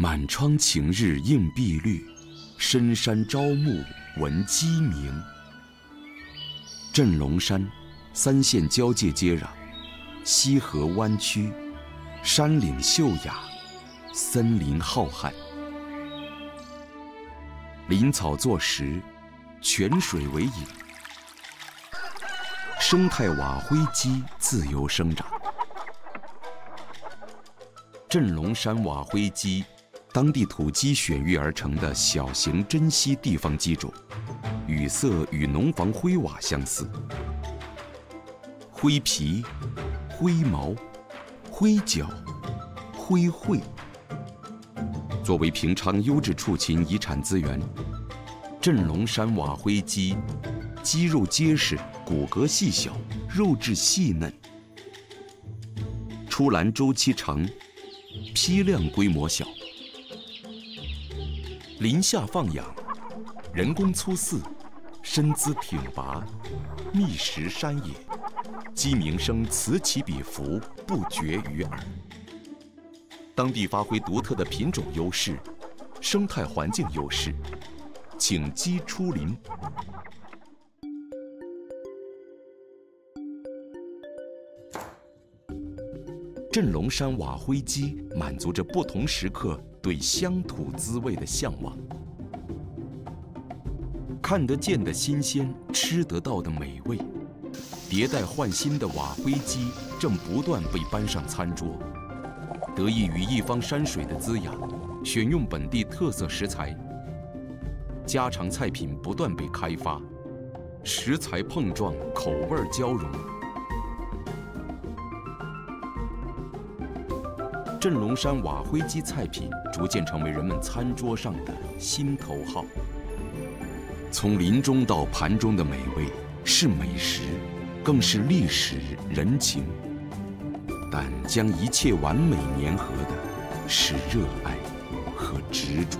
满窗晴日映碧绿，深山朝暮闻鸡鸣。镇龙山，三县交界接壤，溪河弯曲，山岭秀雅，森林浩瀚。林草作石，泉水为引，生态瓦灰鸡自由生长。镇龙山瓦灰鸡，当地土鸡选育而成的小型珍稀地方鸡种，羽色与农房灰瓦相似，灰皮、灰毛、灰脚、灰喙。作为平昌优质畜禽遗产资源，镇龙山瓦灰鸡，肌肉结实，骨骼细小，肉质细嫩，出栏周期长，批量规模小，林下放养，人工粗饲，身姿挺拔，觅食山野，鸡鸣声此起彼伏，不绝于耳。当地发挥独特的品种优势、生态环境优势，请鸡出林。镇龙山瓦灰鸡满足着不同时刻对乡土滋味的向往，看得见的新鲜，吃得到的美味，迭代换新的瓦灰鸡正不断被搬上餐桌。得益于一方山水的滋养，选用本地特色食材，家常菜品不断被开发，食材碰撞，口味交融。镇龙山瓦灰鸡菜品逐渐成为人们餐桌上的心头好。从林中到盘中的美味，是美食，更是历史人情。但将一切完美粘合的，是热爱和执着。